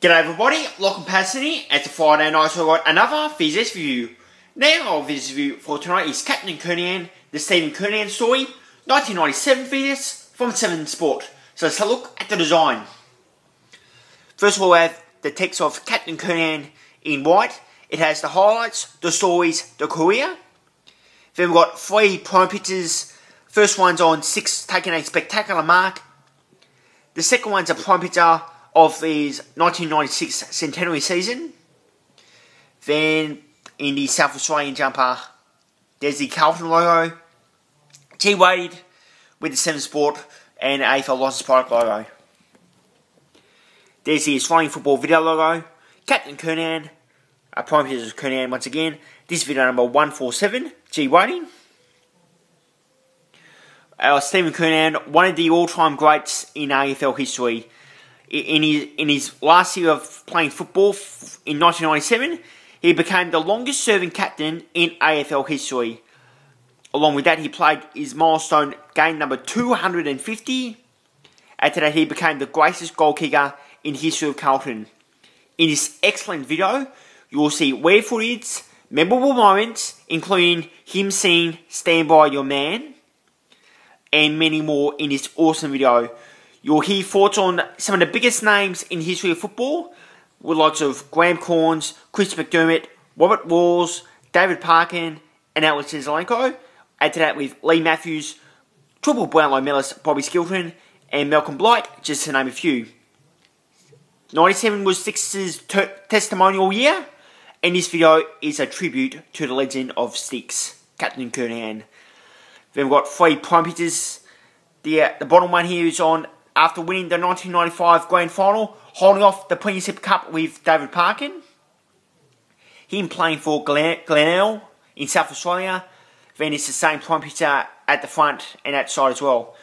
G'day everybody, Lachlan Patterson. It's a Friday night, so I've got another VHS review. Now our VHS review for tonight is Captain Kernahan, the Stephen Kernahan story, 1997 VHS from 7 Sport. So let's have a look at the design. First of all, we have the text of Captain Kernahan in white. It has the highlights, the stories, the career. Then we've got three prime pictures. First one's on 6 taking a spectacular mark. The second one's a prime picture of the 1996 centenary season. Then in the South Australian jumper, there's the Carlton logo, T Wade with the Seven Sport and AFL License Product logo. There's the Australian Football Video logo, Captain Kernahan, a prime picture of Kernahan once again. This video number 147, G Wading. Uh, Stephen Kernahan, one of the all-time greats in AFL history in his in his last year of playing football in 1997, he became the longest serving captain in AFL history. Along with that, he played his milestone game number 250. After that, he became the greatest goal kicker in history of Carlton. In this excellent video, you will see rare footage, memorable moments, including him saying "Stand by your man," and many more in this awesome video. You'll hear thoughts on some of the biggest names in history of football, with lots of Graham Cornes, Chris McDermott, Robert Walls, David Parkin, and Alex Jesaulenko. Add to that with Leigh Matthews, Triple Brownlow medalist Bobby Skilton, and Malcolm Blight, just to name a few. 97 was Six's testimonial year, and this video is a tribute to the legend of Six, Captain Kernahan. Then we've got three prime pictures. The, uh, the bottom one here is on after winning the 1995 Grand Final, holding off the Premiership Cup with David Parkin. Him playing for Glenelg in South Australia. Then it's the same prime picture at the front and outside as well.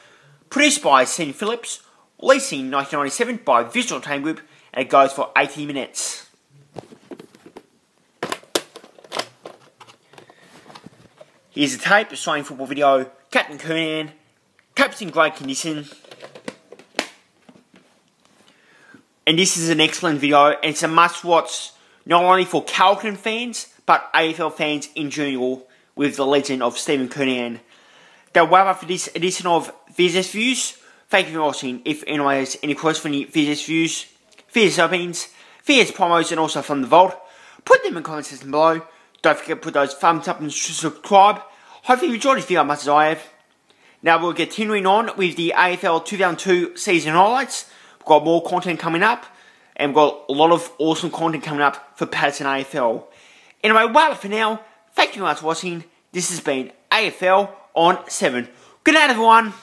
Produced by Stephen Phillips, released in 1997 by Visual Team Group, and it goes for 80 minutes. Here's a tape, Australian football video, Captain Kernahan, captain's in great condition, And this is an excellent video, and it's a must watch not only for Carlton fans, but AFL fans in general, with the legend of Stephen Kernahan. That wrap up for this edition of VHS Views. Thank you for watching. If anyone has any questions for any VHS Views, VHS opinions, VHS promos, and also from the Vault, put them in the comment section below. Don't forget to put those thumbs up and subscribe. Hopefully you enjoyed this video as much as I have. Now we're continuing on with the AFL 2002 season highlights got more content coming up, and we've got a lot of awesome content coming up for Patterson AFL. Anyway, well, for now, thank you much for watching. This has been AFL on 7. Good night, everyone.